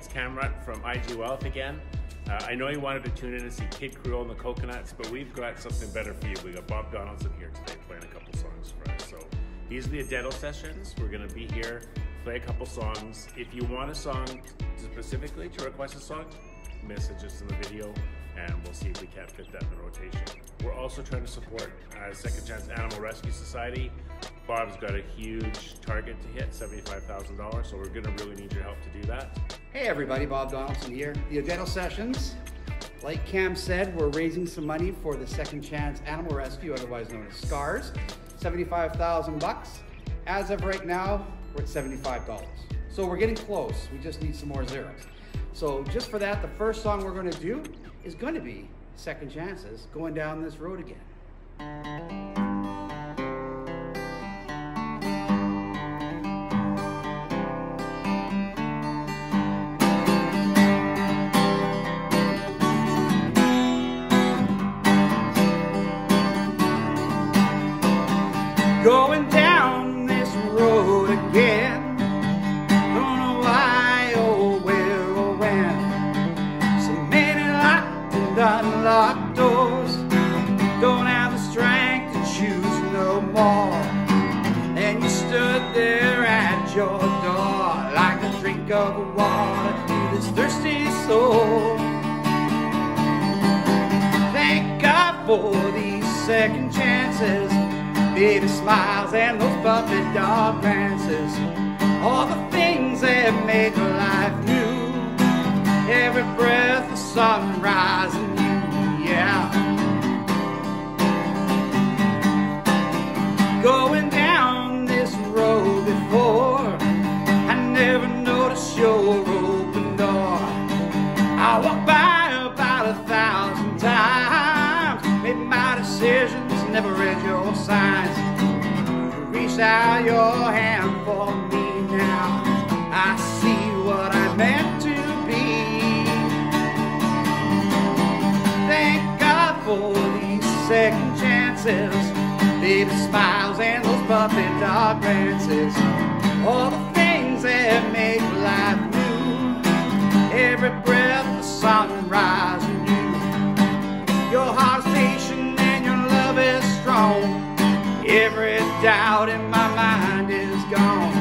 It's Cameron from IG Wealth again. Uh, I know you wanted to tune in to see Kid Creole and the Coconuts, but we've got something better for you. We got Bob Donaldson here today playing a couple songs for us. So these are the Addetto sessions. We're going to be here, play a couple songs. If you want a song specifically to request a song, message us in the video and we'll see if we can't fit that in the rotation. We're also trying to support uh, Second Chance Animal Rescue Society. Bob's got a huge target to hit, $75,000, so we're gonna really need your help to do that. Hey everybody, Bob Donaldson here. The Addetto Sessions. Like Cam said, we're raising some money for the Second Chance Animal Rescue, otherwise known as SCARS. 75,000 bucks. As of right now, we're at $75. So we're getting close. We just need some more zeros. So just for that, the first song we're gonna do is gonna be Second Chances, going down this road again. Locked unlocked doors. Don't have the strength to choose no more. And you stood there at your door like a drink of water to this thirsty soul. Thank God for these second chances baby smiles and those puppy dog glances. All the things that make life new. Every breath of sunrise I walked by about a thousand times, made my decisions, never read your signs. Reach out your hand for me now. I see what I meant to be. Thank God for these second chances, baby smiles and those puppy dog glances. All the doubt in my mind is gone.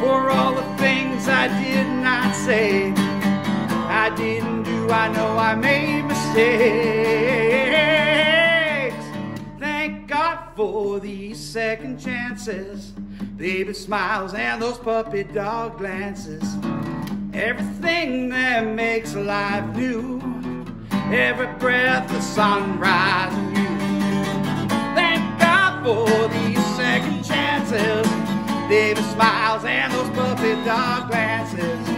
For all the things I did not say, I didn't do, I know I made mistakes. Thank God for these second chances, baby smiles and those puppy dog glances. Everything that makes life new, every breath of sunrise in you. Thank God for these second chances, baby smiles and those puppy dog glances.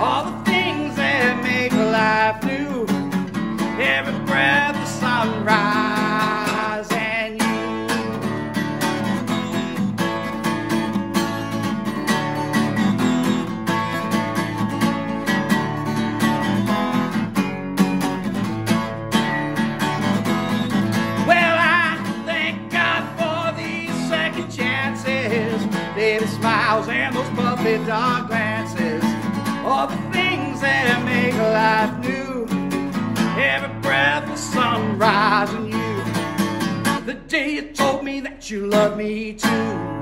All the things that make life new, every breath of sunrise dog glances, all the things that make life new, every breath of sunrise in you. The day you told me that you love me too.